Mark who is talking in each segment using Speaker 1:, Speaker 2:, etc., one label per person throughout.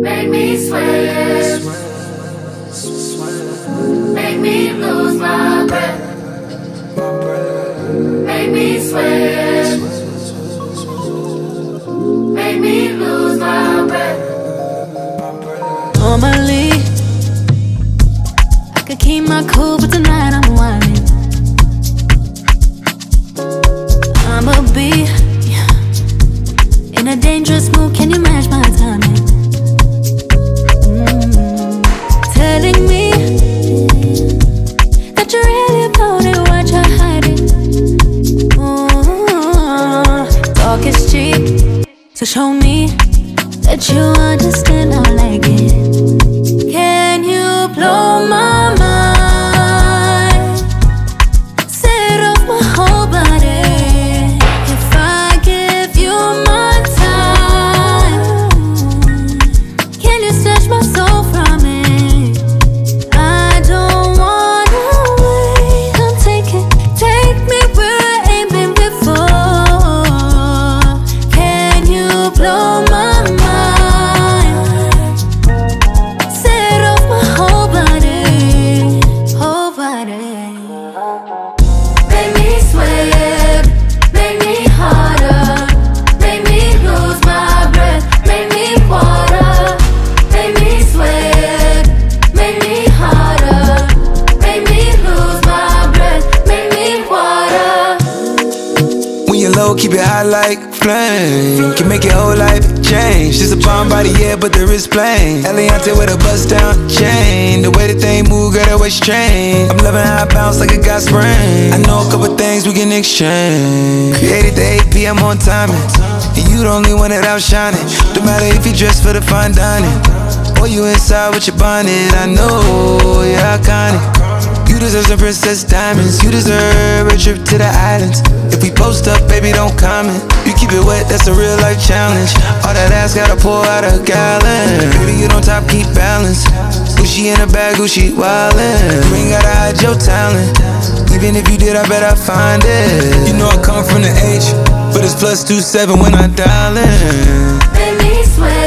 Speaker 1: Make me sweat. Make me lose my breath. Make me sweat. Make me lose my breath.
Speaker 2: Normally, I could keep my cool, but tonight I'm whining. So show me that you understand. I like it. Can you blow my
Speaker 3: low, keep it high like flame. Can make your whole life change. Just a bomb body, yeah, but the wrist plain. Eliantte with a bust down chain. The way that they move, girl, that way strange. I'm loving how I bounce like a got sprain. I know a couple things we can exchange. Created the 8 p.m. on timing. And you the only one that outshining. No matter if you dress for the fine dining. Or you inside with your bonnet. I know you're iconic. You deserve some princess diamonds. You deserve a trip to the islands. If we post up, baby, don't comment. You keep it wet, that's a real life challenge. All that ass gotta pour out a gallon. Baby, you don't top, keep balance. Gucci in a bag, Gucci wildin'. You ain't gotta hide your talent. Even if you did, I bet I find it. You know I come from the H, but it's plus two seven when I dial in.
Speaker 1: Make me sweat.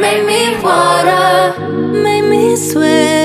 Speaker 1: made me water, made me sweat.